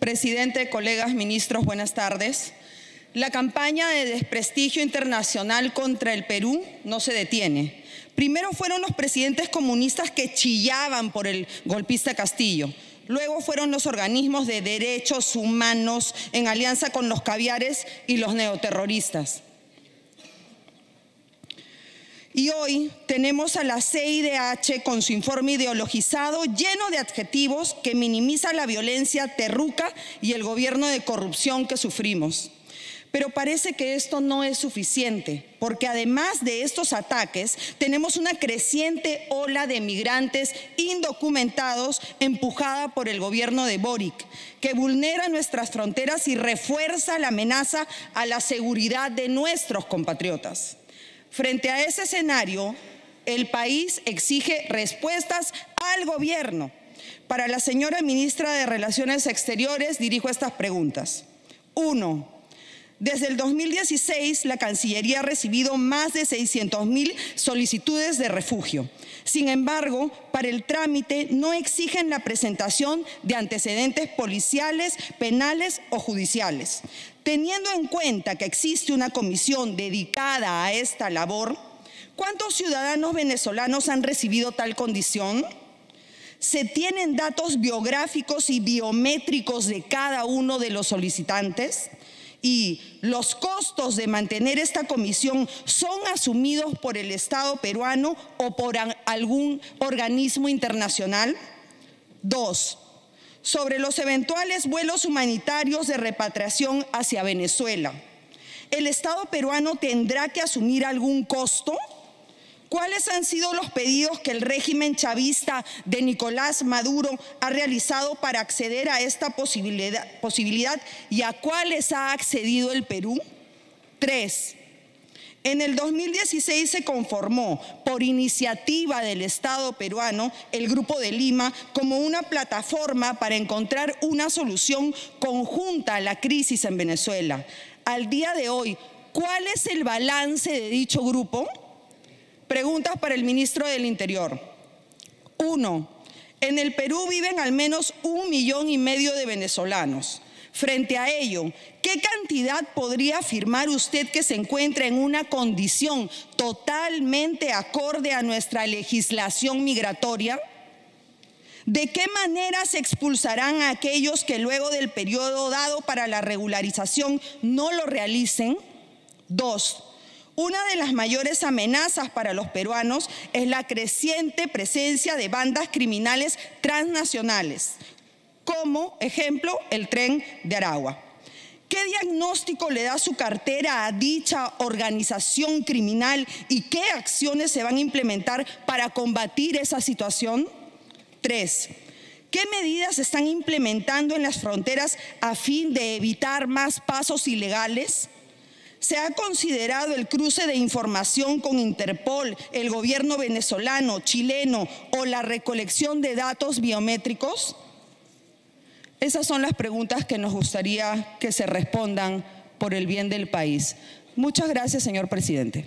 Presidente, colegas, ministros, buenas tardes. La campaña de desprestigio internacional contra el Perú no se detiene. Primero fueron los presidentes comunistas que chillaban por el golpista Castillo. Luego fueron los organismos de derechos humanos en alianza con los caviares y los neoterroristas. Y hoy tenemos a la CIDH con su informe ideologizado lleno de adjetivos que minimiza la violencia terruca y el gobierno de corrupción que sufrimos. Pero parece que esto no es suficiente, porque además de estos ataques, tenemos una creciente ola de migrantes indocumentados empujada por el gobierno de Boric, que vulnera nuestras fronteras y refuerza la amenaza a la seguridad de nuestros compatriotas. Frente a ese escenario, el país exige respuestas al gobierno. Para la señora ministra de Relaciones Exteriores dirijo estas preguntas. Uno, desde el 2016 la Cancillería ha recibido más de 600 mil solicitudes de refugio. Sin embargo, para el trámite no exigen la presentación de antecedentes policiales, penales o judiciales. Teniendo en cuenta que existe una comisión dedicada a esta labor, ¿cuántos ciudadanos venezolanos han recibido tal condición? ¿Se tienen datos biográficos y biométricos de cada uno de los solicitantes? ¿Y los costos de mantener esta comisión son asumidos por el Estado peruano o por algún organismo internacional? Dos, sobre los eventuales vuelos humanitarios de repatriación hacia Venezuela. ¿El Estado peruano tendrá que asumir algún costo? ¿Cuáles han sido los pedidos que el régimen chavista de Nicolás Maduro ha realizado para acceder a esta posibilidad, y a cuáles ha accedido el Perú? Tres, en el 2016 se conformó por iniciativa del Estado peruano el Grupo de Lima como una plataforma para encontrar una solución conjunta a la crisis en Venezuela. Al día de hoy, ¿cuál es el balance de dicho grupo? Preguntas para el ministro del Interior. Uno, en el Perú viven al menos un millón y medio de venezolanos. Frente a ello, ¿qué cantidad podría afirmar usted que se encuentra en una condición totalmente acorde a nuestra legislación migratoria? ¿De qué manera se expulsarán a aquellos que luego del periodo dado para la regularización no lo realicen? Dos, una de las mayores amenazas para los peruanos es la creciente presencia de bandas criminales transnacionales, como ejemplo el tren de Aragua. ¿Qué diagnóstico le da su cartera a dicha organización criminal y qué acciones se van a implementar para combatir esa situación? Tres, ¿qué medidas se están implementando en las fronteras a fin de evitar más pasos ilegales? ¿Se ha considerado el cruce de información con Interpol, el gobierno venezolano, chileno o la recolección de datos biométricos? Esas son las preguntas que nos gustaría que se respondan por el bien del país. Muchas gracias, señor presidente.